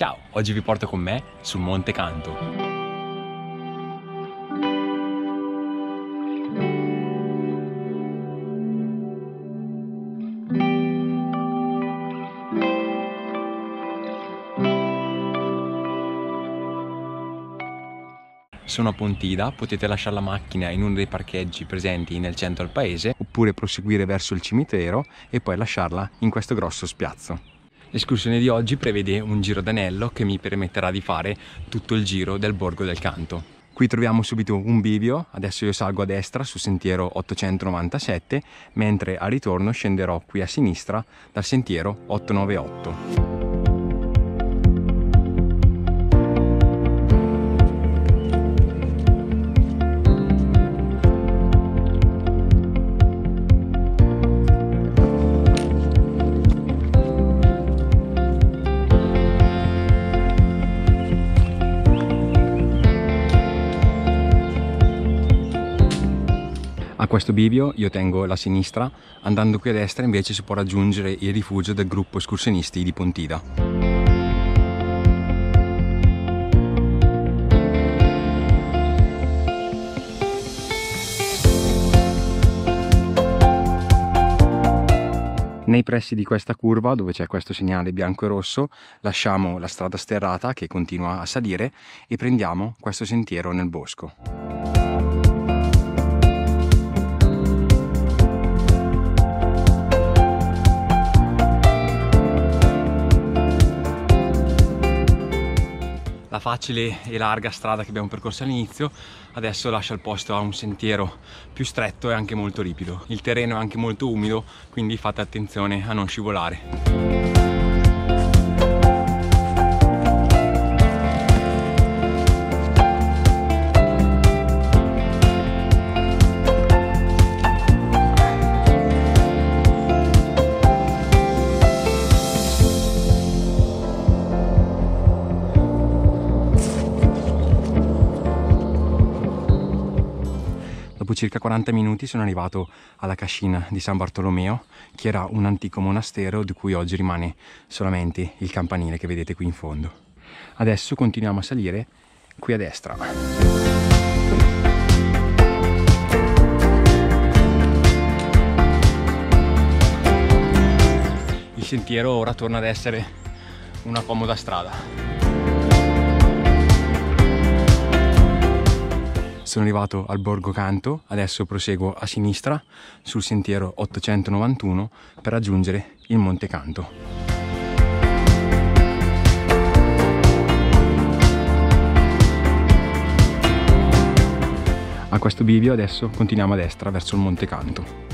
Ciao, oggi vi porto con me sul Monte Canto. sono a Pontida, potete lasciare la macchina in uno dei parcheggi presenti nel centro del paese oppure proseguire verso il cimitero e poi lasciarla in questo grosso spiazzo. L'escursione di oggi prevede un giro d'anello che mi permetterà di fare tutto il giro del Borgo del Canto. Qui troviamo subito un bivio, adesso io salgo a destra sul sentiero 897, mentre a ritorno scenderò qui a sinistra dal sentiero 898. Questo bivio io tengo la sinistra, andando qui a destra invece si può raggiungere il rifugio del gruppo escursionisti di Pontida. Nei pressi di questa curva, dove c'è questo segnale bianco e rosso, lasciamo la strada sterrata che continua a salire e prendiamo questo sentiero nel bosco. Facile e larga strada che abbiamo percorso all'inizio adesso lascia il posto a un sentiero più stretto e anche molto ripido. Il terreno è anche molto umido, quindi fate attenzione a non scivolare. Circa 40 minuti sono arrivato alla cascina di San Bartolomeo, che era un antico monastero di cui oggi rimane solamente il campanile che vedete qui in fondo. Adesso continuiamo a salire qui a destra. Il sentiero ora torna ad essere una comoda strada. Sono arrivato al Borgo Canto, adesso proseguo a sinistra sul sentiero 891 per raggiungere il Monte Canto. A questo bivio adesso continuiamo a destra verso il Monte Canto.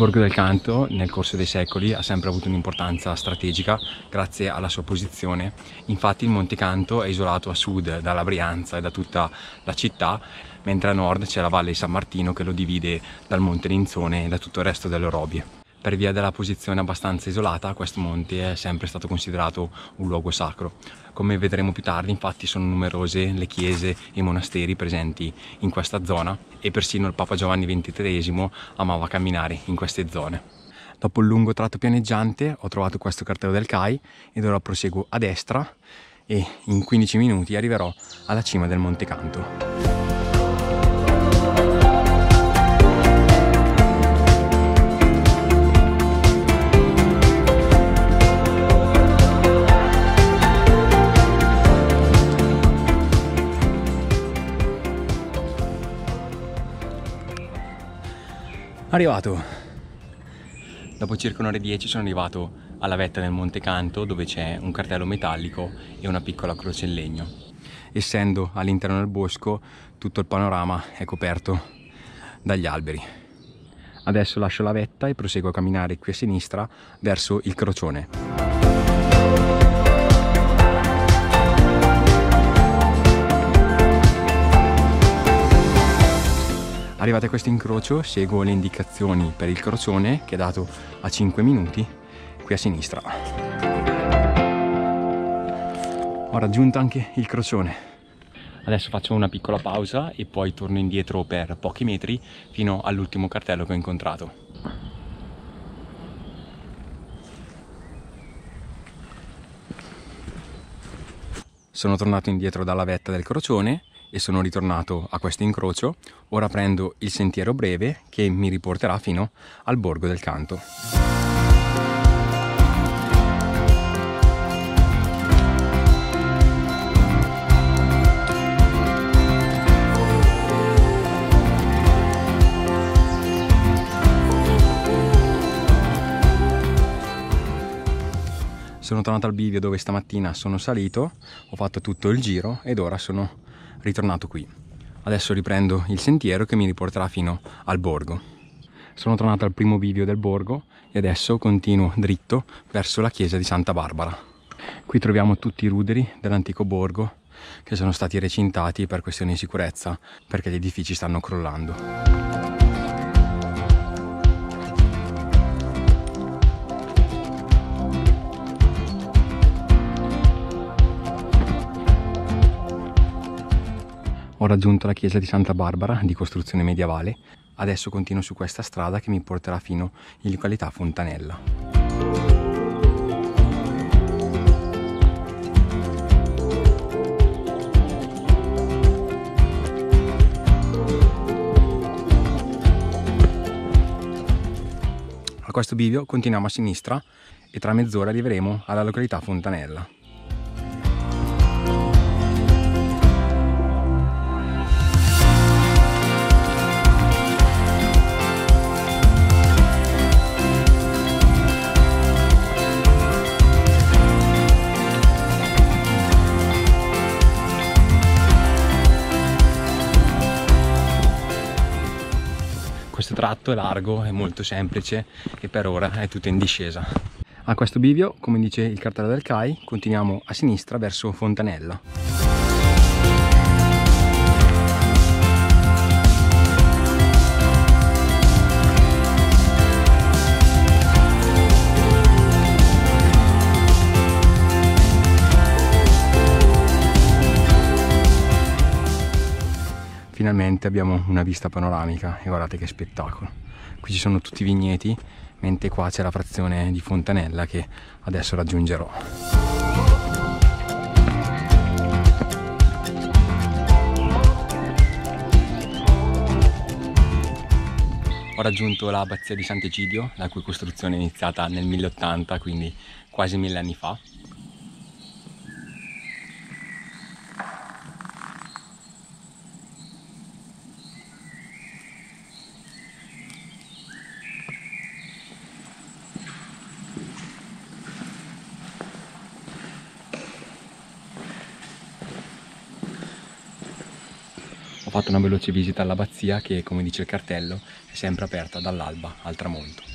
Borgo del Canto nel corso dei secoli ha sempre avuto un'importanza strategica grazie alla sua posizione. Infatti il Monte Canto è isolato a sud dalla Brianza e da tutta la città, mentre a nord c'è la Valle di San Martino che lo divide dal Monte Linzone e da tutto il resto delle Robie per via della posizione abbastanza isolata questo monte è sempre stato considerato un luogo sacro. Come vedremo più tardi infatti sono numerose le chiese e i monasteri presenti in questa zona e persino il Papa Giovanni XXIII amava camminare in queste zone. Dopo il lungo tratto pianeggiante ho trovato questo cartello del CAI ed ora proseguo a destra e in 15 minuti arriverò alla cima del Monte Canto. Arrivato. Dopo circa un'ora e dieci sono arrivato alla vetta del Monte Canto dove c'è un cartello metallico e una piccola croce in legno. Essendo all'interno del bosco tutto il panorama è coperto dagli alberi. Adesso lascio la vetta e proseguo a camminare qui a sinistra verso il crocione. Arrivati a questo incrocio seguo le indicazioni per il crocione che è dato a 5 minuti qui a sinistra. Ho raggiunto anche il crocione. Adesso faccio una piccola pausa e poi torno indietro per pochi metri fino all'ultimo cartello che ho incontrato. Sono tornato indietro dalla vetta del crocione e sono ritornato a questo incrocio. Ora prendo il sentiero breve che mi riporterà fino al borgo del canto. sono tornato al bivio dove stamattina sono salito, ho fatto tutto il giro ed ora sono ritornato qui. Adesso riprendo il sentiero che mi riporterà fino al borgo. Sono tornato al primo bivio del borgo e adesso continuo dritto verso la chiesa di Santa Barbara. Qui troviamo tutti i ruderi dell'antico borgo che sono stati recintati per questioni di sicurezza perché gli edifici stanno crollando. Ho raggiunto la chiesa di Santa Barbara di costruzione medievale, adesso continuo su questa strada che mi porterà fino in località Fontanella. A questo bivio continuiamo a sinistra e tra mezz'ora arriveremo alla località Fontanella. Tratto è largo, è molto semplice e per ora è tutto in discesa. A questo bivio, come dice il cartello del CAI, continuiamo a sinistra verso Fontanella. Finalmente abbiamo una vista panoramica e guardate che spettacolo. Qui ci sono tutti i vigneti mentre qua c'è la frazione di Fontanella che adesso raggiungerò. Ho raggiunto l'abbazia di Sant'Egidio la cui costruzione è iniziata nel 1080 quindi quasi mille anni fa ho fatto una veloce visita all'abbazia che come dice il cartello è sempre aperta dall'alba al tramonto.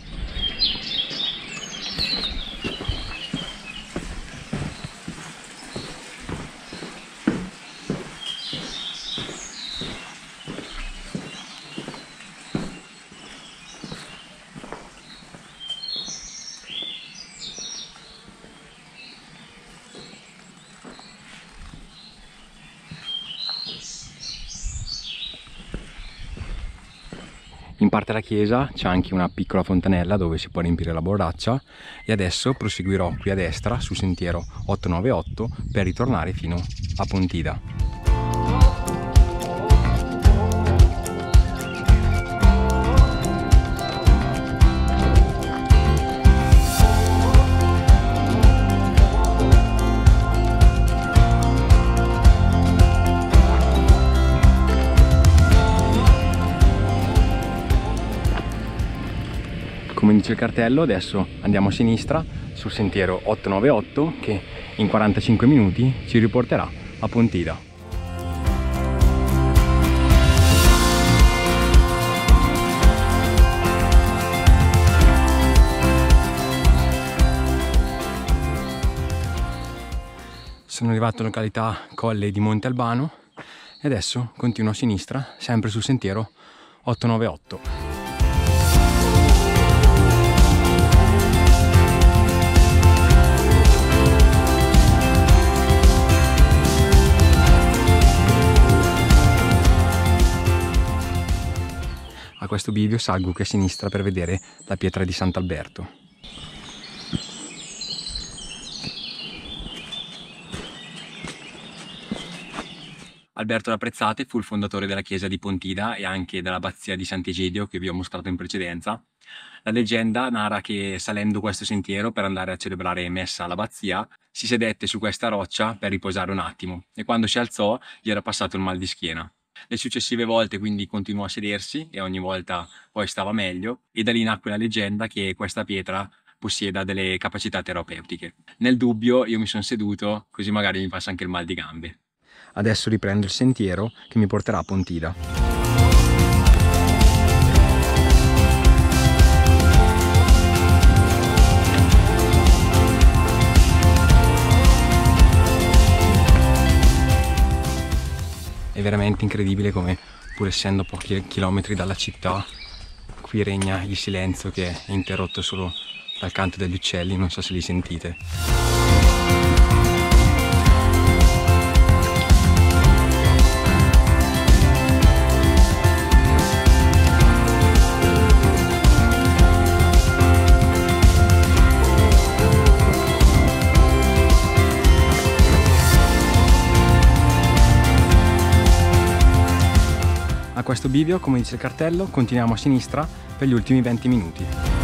Parte alla chiesa c'è anche una piccola fontanella dove si può riempire la borraccia e adesso proseguirò qui a destra sul sentiero 898 per ritornare fino a Pontida. Come dice il cartello adesso andiamo a sinistra sul sentiero 898 che in 45 minuti ci riporterà a Pontida. Sono arrivato in località Colle di Monte Albano e adesso continuo a sinistra sempre sul sentiero 898 A questo bivio salgo qui a sinistra per vedere la pietra di Sant'Alberto. Alberto L'Apprezzate fu il fondatore della chiesa di Pontida e anche dell'abbazia di Sant'Egidio che vi ho mostrato in precedenza. La leggenda narra che salendo questo sentiero per andare a celebrare messa all'abbazia si sedette su questa roccia per riposare un attimo e quando si alzò gli era passato il mal di schiena. Le successive volte quindi continuò a sedersi e ogni volta poi stava meglio e da lì nacque la leggenda che questa pietra possieda delle capacità terapeutiche. Nel dubbio io mi sono seduto così magari mi passa anche il mal di gambe. Adesso riprendo il sentiero che mi porterà a Pontida. Veramente incredibile come pur essendo pochi chilometri dalla città qui regna il silenzio che è interrotto solo dal canto degli uccelli, non so se li sentite. Bivio, come dice il cartello, continuiamo a sinistra per gli ultimi 20 minuti.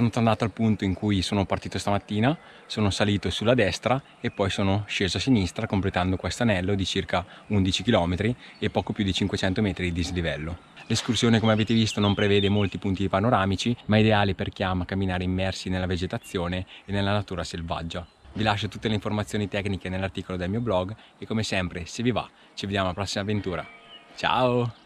Sono tornato al punto in cui sono partito stamattina, sono salito sulla destra e poi sono sceso a sinistra completando questo anello di circa 11 km e poco più di 500 metri di dislivello. L'escursione come avete visto non prevede molti punti panoramici ma è ideale per chi ama camminare immersi nella vegetazione e nella natura selvaggia. Vi lascio tutte le informazioni tecniche nell'articolo del mio blog e come sempre se vi va ci vediamo alla prossima avventura. Ciao!